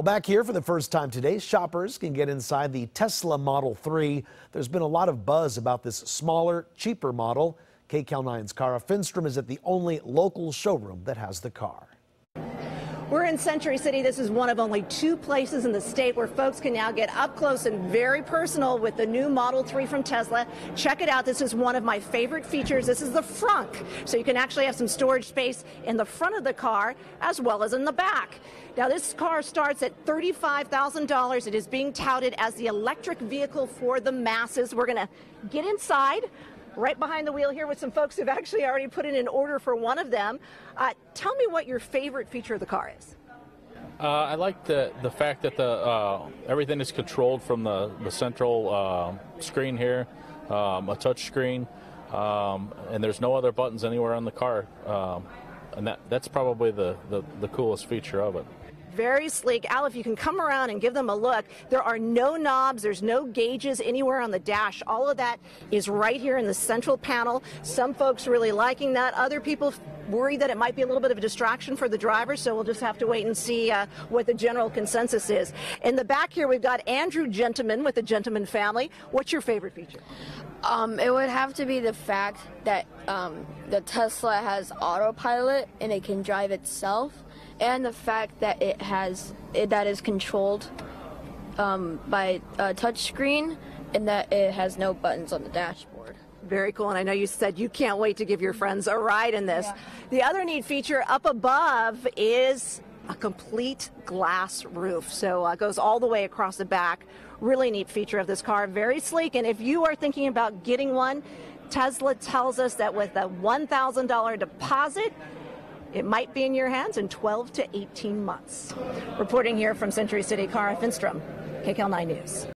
Well, back here for the first time today, shoppers can get inside the Tesla Model 3. There's been a lot of buzz about this smaller, cheaper model. KCAL 9's Kara Finstrom is at the only local showroom that has the car. We're in Century City. This is one of only two places in the state where folks can now get up close and very personal with the new Model 3 from Tesla. Check it out. This is one of my favorite features. This is the frunk. So you can actually have some storage space in the front of the car as well as in the back. Now, this car starts at $35,000. It is being touted as the electric vehicle for the masses. We're going to get inside right behind the wheel here with some folks who've actually already put in an order for one of them. Uh, tell me what your favorite feature of the car is. Uh, I like the the fact that the uh, everything is controlled from the the central uh, screen here, um, a touch screen, um, and there's no other buttons anywhere on the car, um, and that that's probably the, the the coolest feature of it very sleek. Al, if you can come around and give them a look, there are no knobs, there's no gauges anywhere on the dash. All of that is right here in the central panel. Some folks really liking that. Other people worry that it might be a little bit of a distraction for the driver, so we'll just have to wait and see uh, what the general consensus is. In the back here, we've got Andrew Gentleman with the Gentleman family. What's your favorite feature? Um, it would have to be the fact that um, the Tesla has autopilot and it can drive itself, and the fact that it has it, that is controlled um, by a touchscreen and that it has no buttons on the dashboard. Very cool. And I know you said you can't wait to give your friends a ride in this. Yeah. The other neat feature up above is a complete glass roof. So it uh, goes all the way across the back. Really neat feature of this car. Very sleek. And if you are thinking about getting one, Tesla tells us that with a $1,000 deposit, it might be in your hands in 12 to 18 months. Reporting here from Century City, Kara Finstrom, KCAL 9 News.